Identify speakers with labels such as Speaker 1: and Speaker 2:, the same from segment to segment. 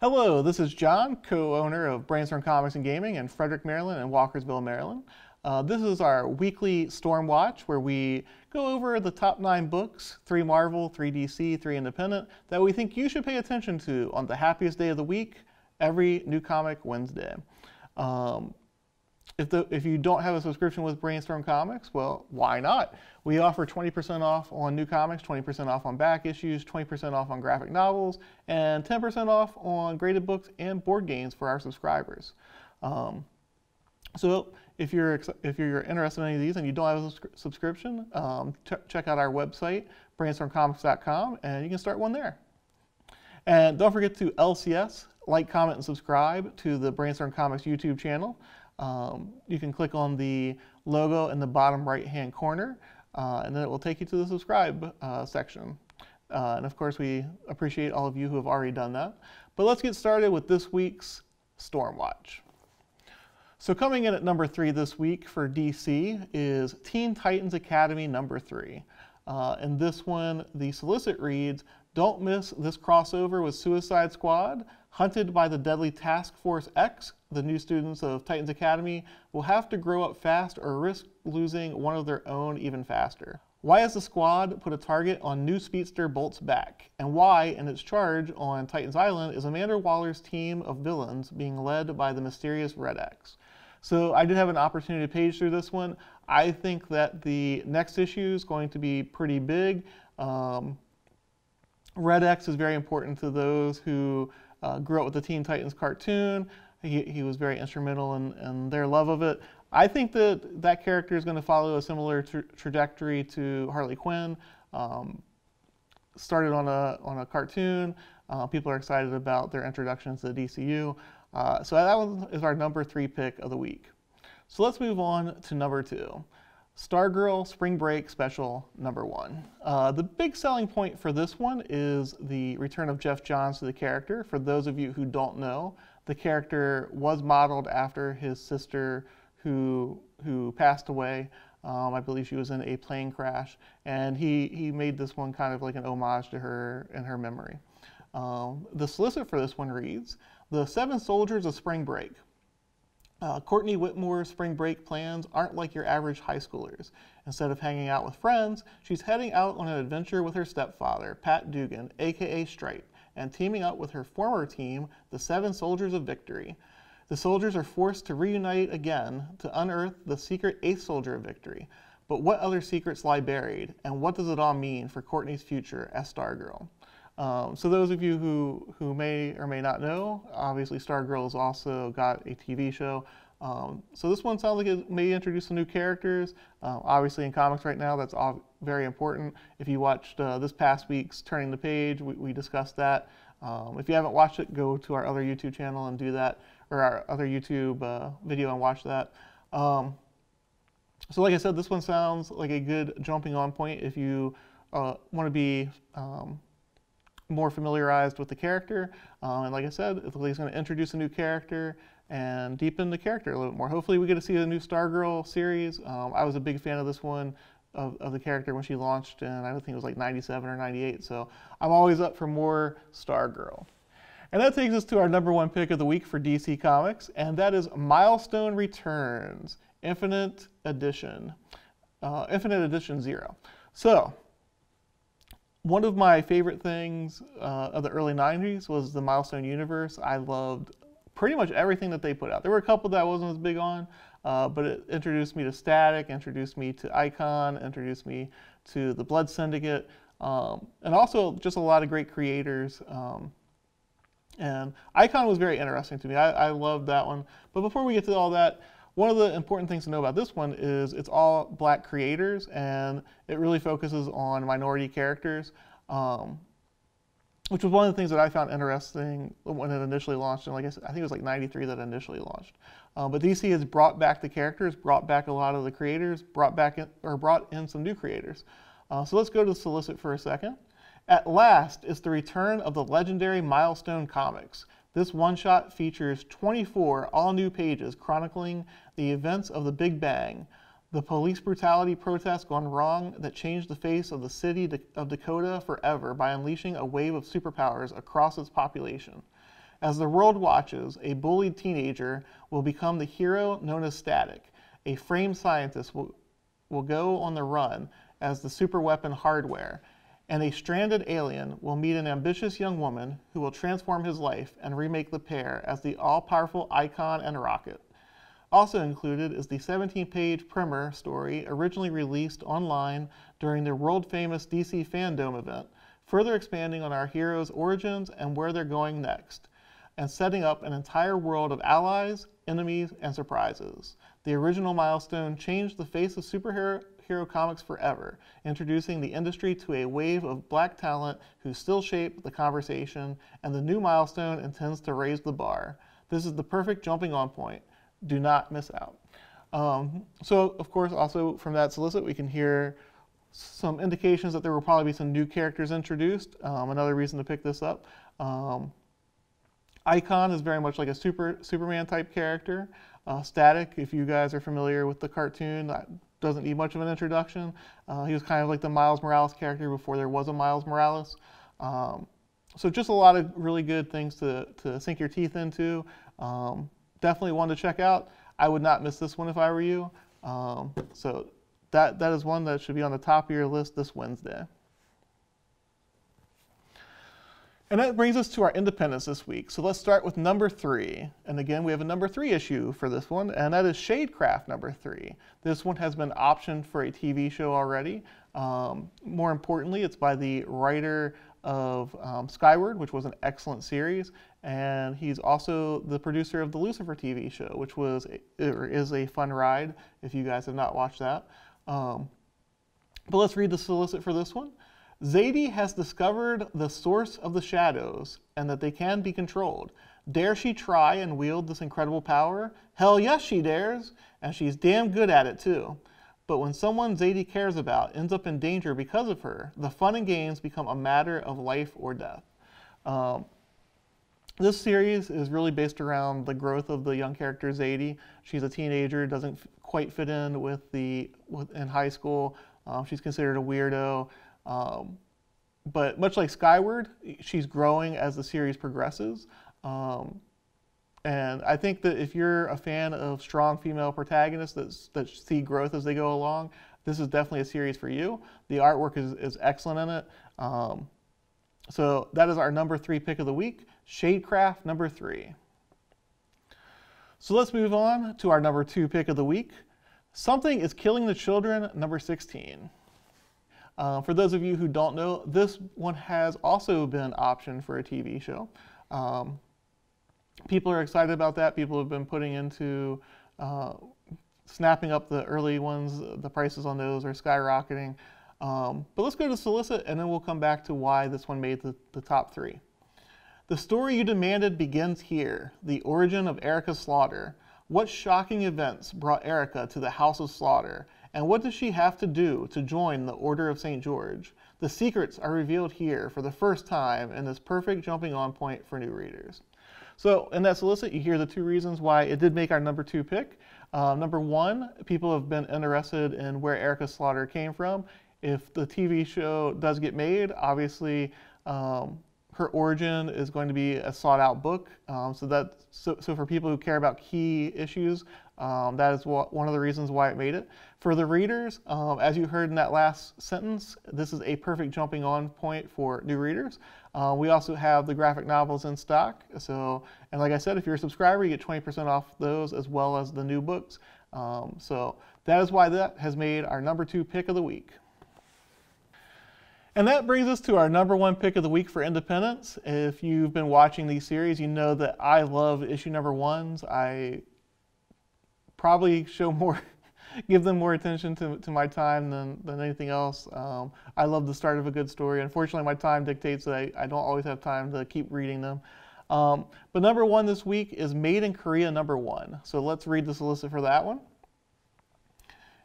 Speaker 1: Hello, this is John, co-owner of Brainstorm Comics and Gaming in Frederick, Maryland and Walkersville, Maryland. Uh, this is our weekly Storm Watch where we go over the top nine books, three Marvel, three DC, three independent, that we think you should pay attention to on the happiest day of the week, every New Comic Wednesday. Um, if, the, if you don't have a subscription with Brainstorm Comics, well, why not? We offer 20% off on new comics, 20% off on back issues, 20% off on graphic novels, and 10% off on graded books and board games for our subscribers. Um, so if you're if you're interested in any of these and you don't have a subscription, um, check out our website, brainstormcomics.com, and you can start one there. And don't forget to LCS, like, comment, and subscribe to the Brainstorm Comics YouTube channel. Um, you can click on the logo in the bottom right hand corner uh, and then it will take you to the subscribe uh, section. Uh, and of course we appreciate all of you who have already done that. But let's get started with this week's Stormwatch. So coming in at number three this week for DC is Teen Titans Academy number three. Uh, and this one, the solicit reads, don't miss this crossover with Suicide Squad. Hunted by the deadly Task Force X, the new students of Titans Academy will have to grow up fast or risk losing one of their own even faster. Why has the squad put a target on new speedster Bolt's back? And why, in its charge on Titans Island, is Amanda Waller's team of villains being led by the mysterious Red X? So I did have an opportunity to page through this one. I think that the next issue is going to be pretty big. Um, Red X is very important to those who uh, grew up with the Teen Titans cartoon. He, he was very instrumental in, in their love of it. I think that that character is going to follow a similar tra trajectory to Harley Quinn. Um, started on a, on a cartoon. Uh, people are excited about their introduction to the DCU. Uh, so that one is our number three pick of the week. So let's move on to number two. Stargirl Spring Break Special number one. Uh, the big selling point for this one is the return of Geoff Johns to the character. For those of you who don't know, the character was modeled after his sister who, who passed away. Um, I believe she was in a plane crash, and he, he made this one kind of like an homage to her in her memory. Um, the solicit for this one reads, The Seven Soldiers of Spring Break, uh, Courtney Whitmore's spring break plans aren't like your average high schoolers. Instead of hanging out with friends, she's heading out on an adventure with her stepfather, Pat Dugan, aka Stripe, and teaming up with her former team, the Seven Soldiers of Victory. The soldiers are forced to reunite again to unearth the secret eighth soldier of victory. But what other secrets lie buried, and what does it all mean for Courtney's future as Stargirl? Um, so those of you who, who may or may not know, obviously Stargirl has also got a TV show. Um, so this one sounds like it may introduce some new characters. Uh, obviously in comics right now, that's all very important. If you watched uh, this past week's Turning the Page, we, we discussed that. Um, if you haven't watched it, go to our other YouTube channel and do that, or our other YouTube uh, video and watch that. Um, so like I said, this one sounds like a good jumping on point if you uh, want to be um, more familiarized with the character. Um, and like I said, it looks like he's going to introduce a new character and deepen the character a little bit more. Hopefully we get to see a new Stargirl series. Um, I was a big fan of this one, of, of the character when she launched, and I think it was like 97 or 98. So I'm always up for more Stargirl. And that takes us to our number one pick of the week for DC Comics, and that is Milestone Returns, Infinite Edition, uh, Infinite Edition Zero. So one of my favorite things uh, of the early 90s was the Milestone universe. I loved pretty much everything that they put out. There were a couple that I wasn't as big on, uh, but it introduced me to Static, introduced me to Icon, introduced me to the Blood Syndicate, um, and also just a lot of great creators. Um, and Icon was very interesting to me. I, I loved that one. But before we get to all that, one of the important things to know about this one is it's all black creators and it really focuses on minority characters, um, which was one of the things that I found interesting when it initially launched. And like I said, I think it was like 93 that initially launched. Um, but DC has brought back the characters, brought back a lot of the creators, brought back in, or brought in some new creators. Uh, so let's go to the solicit for a second. At last is the return of the legendary Milestone Comics. This one-shot features 24 all-new pages chronicling the events of the Big Bang, the police brutality protest gone wrong that changed the face of the city of Dakota forever by unleashing a wave of superpowers across its population. As the world watches, a bullied teenager will become the hero known as Static. A framed scientist will, will go on the run as the superweapon hardware, and a stranded alien will meet an ambitious young woman who will transform his life and remake the pair as the all powerful icon and rocket. Also included is the 17 page primer story originally released online during the world famous DC Fandom event, further expanding on our heroes' origins and where they're going next, and setting up an entire world of allies, enemies, and surprises. The original milestone changed the face of superhero hero comics forever, introducing the industry to a wave of black talent who still shape the conversation, and the new milestone intends to raise the bar. This is the perfect jumping on point do not miss out. Um, so, of course, also from that solicit, we can hear some indications that there will probably be some new characters introduced. Um, another reason to pick this up. Um, Icon is very much like a super Superman type character. Uh, Static, if you guys are familiar with the cartoon, that doesn't need much of an introduction. Uh, he was kind of like the Miles Morales character before there was a Miles Morales. Um, so just a lot of really good things to, to sink your teeth into. Um, definitely one to check out. I would not miss this one if I were you. Um, so that, that is one that should be on the top of your list this Wednesday. And that brings us to our independence this week. So let's start with number three. And again, we have a number three issue for this one, and that is Shadecraft number three. This one has been optioned for a TV show already. Um, more importantly, it's by the writer of um, Skyward, which was an excellent series, and he's also the producer of the Lucifer TV show, which was or is a fun ride if you guys have not watched that. Um, but let's read the solicit for this one. Zadie has discovered the source of the shadows and that they can be controlled. Dare she try and wield this incredible power? Hell yes, she dares, and she's damn good at it too. But when someone Zadie cares about ends up in danger because of her, the fun and games become a matter of life or death. Um, this series is really based around the growth of the young character Zadie. She's a teenager, doesn't quite fit in with the with, in high school. Um, she's considered a weirdo. Um, but much like Skyward, she's growing as the series progresses. Um, and I think that if you're a fan of strong female protagonists that, that see growth as they go along, this is definitely a series for you. The artwork is, is excellent in it. Um, so that is our number three pick of the week, Shadecraft number three. So let's move on to our number two pick of the week. Something is Killing the Children, number 16. Uh, for those of you who don't know, this one has also been optioned for a TV show. Um, people are excited about that. People have been putting into uh, snapping up the early ones. The prices on those are skyrocketing. Um, but let's go to solicit and then we'll come back to why this one made the, the top three. The story you demanded begins here, the origin of Erica Slaughter. What shocking events brought Erica to the House of Slaughter? And what does she have to do to join the Order of St. George? The secrets are revealed here for the first time in this perfect jumping on point for new readers. So in that solicit, you hear the two reasons why it did make our number two pick. Uh, number one, people have been interested in where Erica Slaughter came from. If the TV show does get made, obviously um, her origin is going to be a sought out book. Um, so that so, so for people who care about key issues, um, that is what, one of the reasons why it made it. For the readers, um, as you heard in that last sentence, this is a perfect jumping on point for new readers. Uh, we also have the graphic novels in stock. So, and like I said, if you're a subscriber, you get 20% off those as well as the new books. Um, so that is why that has made our number two pick of the week. And that brings us to our number one pick of the week for Independence. If you've been watching these series, you know that I love issue number ones. I probably show more give them more attention to, to my time than, than anything else. Um, I love the start of a good story. Unfortunately, my time dictates that I, I don't always have time to keep reading them. Um, but number one this week is Made in Korea number one. So let's read the solicit for that one.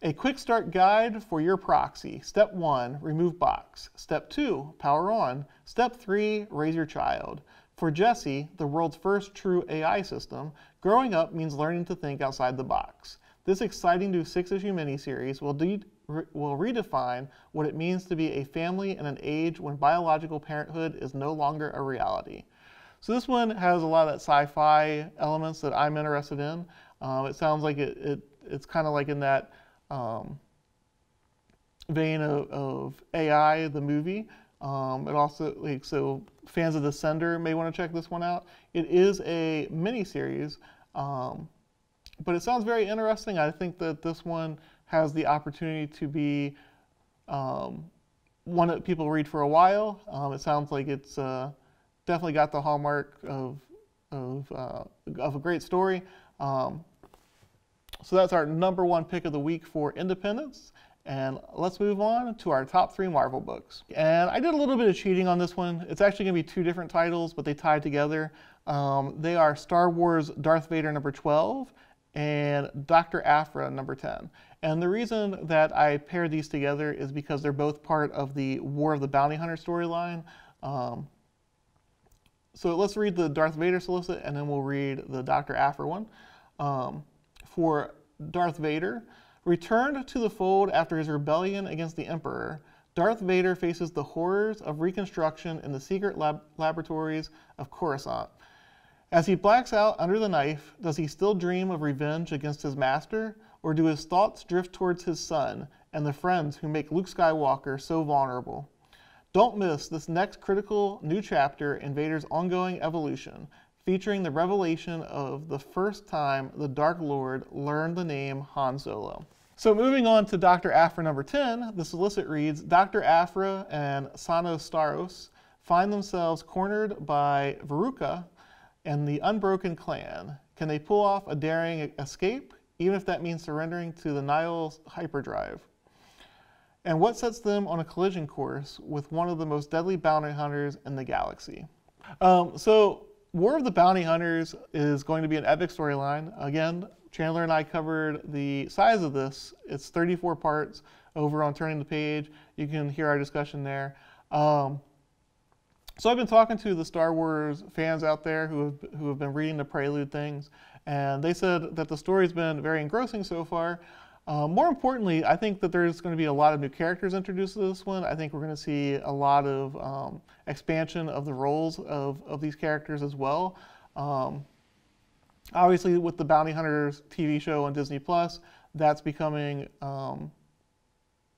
Speaker 1: A quick start guide for your proxy. Step one, remove box. Step two, power on. Step three, raise your child. For Jesse, the world's first true AI system, growing up means learning to think outside the box. This exciting new six-issue miniseries will, de- will redefine what it means to be a family in an age when biological parenthood is no longer a reality. So this one has a lot of that sci-fi elements that I'm interested in. Um, it sounds like it, it it's kind of like in that um, vein of, of, AI, the movie. Um, it also like so fans of The Sender may want to check this one out. It is a mini series, um, but it sounds very interesting. I think that this one has the opportunity to be um, one that people read for a while. Um, it sounds like it's uh, definitely got the hallmark of of, uh, of a great story. So that's our number one pick of the week for Independence. And let's move on to our top three Marvel books. And I did a little bit of cheating on this one. It's actually going to be two different titles, but they tie together. Um, they are Star Wars Darth Vader number 12 and Dr. Aphra number 10. And the reason that I paired these together is because they're both part of the War of the Bounty Hunter storyline. Um, so let's read the Darth Vader solicit and then we'll read the Dr. Aphra one. Um, for Darth Vader, Returned to the fold after his rebellion against the Emperor, Darth Vader faces the horrors of Reconstruction in the secret lab laboratories of Coruscant. As he blacks out under the knife, does he still dream of revenge against his master, or do his thoughts drift towards his son and the friends who make Luke Skywalker so vulnerable? Don't miss this next critical new chapter in Vader's ongoing evolution, featuring the revelation of the first time the Dark Lord learned the name Han Solo. So moving on to Dr. Aphra number 10, the solicit reads, Dr. Aphra and Sana Starros find themselves cornered by Vukorah and the Unbroken Clan. Can they pull off a daring escape, even if that means surrendering to the Nihil hyperdrive? And what sets them on a collision course with one of the most deadly bounty hunters in the galaxy? Um, so War of the Bounty Hunters is going to be an epic storyline. Again, Chandler and I covered the size of this. It's 34 parts over on Turning the Page. You can hear our discussion there. Um, so I've been talking to the Star Wars fans out there who have, who have been reading the Prelude things, and they said that the story's been very engrossing so far. Uh, more importantly, I think that there's going to be a lot of new characters introduced to this one. I think we're going to see a lot of um, expansion of the roles of, of these characters as well. Um, obviously with the Bounty Hunters TV show on Disney Plus, that's becoming um,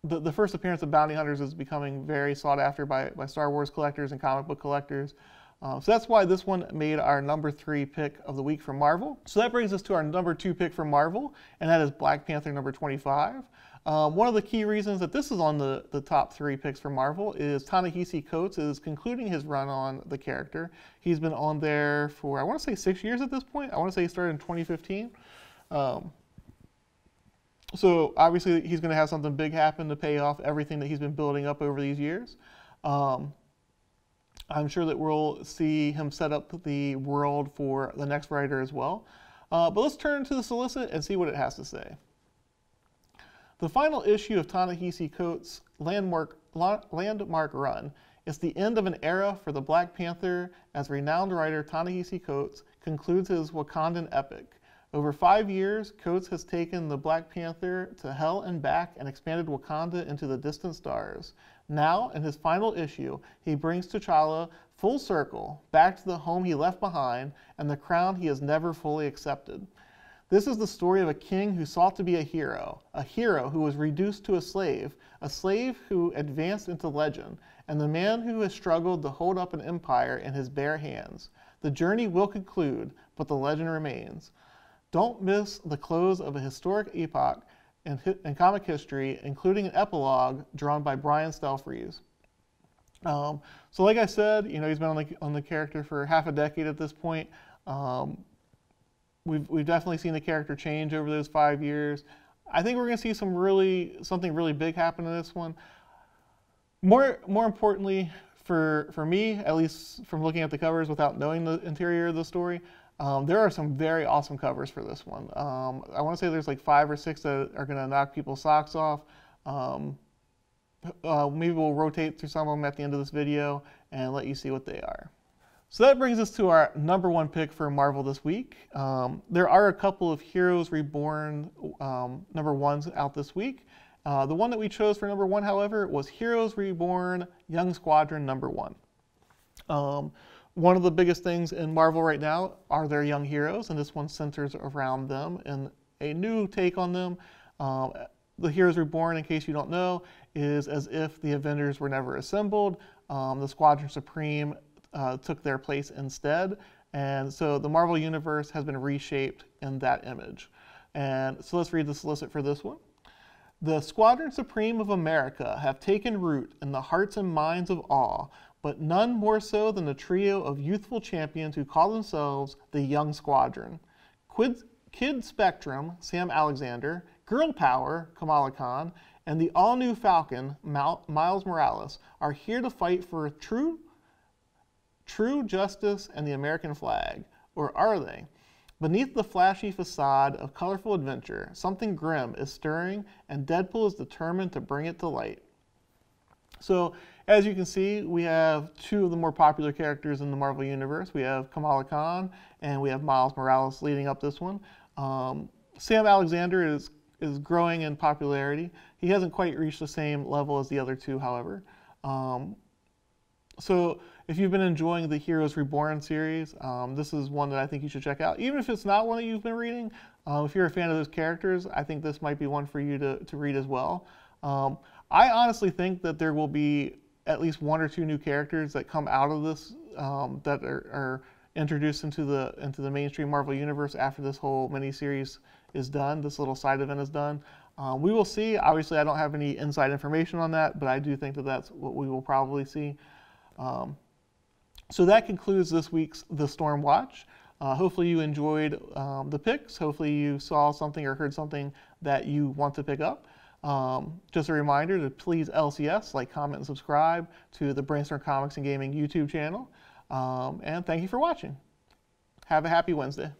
Speaker 1: the, the first appearance of Bounty Hunters is becoming very sought after by, by Star Wars collectors and comic book collectors. Um, so that's why this one made our number three pick of the week from Marvel. So that brings us to our number two pick from Marvel, and that is Black Panther number 25. Um, one of the key reasons that this is on the, the top three picks for Marvel is Ta-Nehisi Coates is concluding his run on the character. He's been on there for, I want to say six years at this point. I want to say he started in 2015. Um, so obviously he's going to have something big happen to pay off everything that he's been building up over these years. Um, I'm sure that we'll see him set up the world for the next writer as well. Uh, but let's turn to the solicit and see what it has to say. The final issue of Ta-Nehisi Coates' landmark, landmark run is the end of an era for the Black Panther as renowned writer Ta-Nehisi Coates concludes his Wakandan epic. Over five years, Coates has taken the Black Panther to hell and back and expanded Wakanda into the distant stars. Now, in his final issue, he brings T'Challa full circle back to the home he left behind and the crown he has never fully accepted. This is the story of a king who sought to be a hero, a hero who was reduced to a slave, a slave who advanced into legend, and the man who has struggled to hold up an empire in his bare hands. The journey will conclude, but the legend remains. Don't miss the close of a historic epoch in, in comic history, including an epilogue drawn by Brian Stelfreeze. Um, so, like I said, you know, he's been on the, on the character for half a decade at this point. Um, we've, we've definitely seen the character change over those five years. I think we're going to see some really something really big happen in this one. More more importantly, for for me, at least from looking at the covers without knowing the interior of the story, um, there are some very awesome covers for this one. Um, I want to say there's like five or six that are going to knock people's socks off. Um, uh, maybe we'll rotate through some of them at the end of this video and let you see what they are. So that brings us to our number one pick for Marvel this week. Um, there are a couple of Heroes Reborn um, number ones out this week. Uh, the one that we chose for number one, however, was Heroes Reborn Young Squadron number one. Um, one of the biggest things in Marvel right now are their young heroes, and this one centers around them and a new take on them. Um, the Heroes Reborn, in case you don't know, is as if the Avengers were never assembled. Um, the Squadron Supreme uh, took their place instead. And so the Marvel Universe has been reshaped in that image. And so let's read the solicit for this one. The Squadron Supreme of America have taken root in the hearts and minds of all, but none more so than the trio of youthful champions who call themselves the Young Squadron. Quid, Kid Spectrum, Sam Alexander, Girl Power, Kamala Khan, and the all new Falcon, Miles Morales, are here to fight for true, true justice and the American flag. Or are they? Beneath the flashy facade of colorful adventure, something grim is stirring, and Deadpool is determined to bring it to light. So, as you can see, we have two of the more popular characters in the Marvel Universe. We have Kamala Khan and we have Miles Morales leading up this one. Um, Sam Alexander is, is growing in popularity. He hasn't quite reached the same level as the other two, however. Um, so if you've been enjoying the Heroes Reborn series, um, this is one that I think you should check out. Even if it's not one that you've been reading, uh, if you're a fan of those characters, I think this might be one for you to, to read as well. Um, I honestly think that there will be at least one or two new characters that come out of this um, that are, are, introduced into the into the mainstream Marvel universe after this whole miniseries is done. This little side event is done. Um, we will see. Obviously, I don't have any inside information on that, but I do think that that's what we will probably see. Um, so that concludes this week's The Storm Watch. Uh, hopefully you enjoyed um, the picks. Hopefully you saw something or heard something that you want to pick up. Um, just a reminder to please LCS, like, comment, and subscribe to the Brainstorm Comics and Gaming YouTube channel. Um, and thank you for watching. Have a happy Wednesday.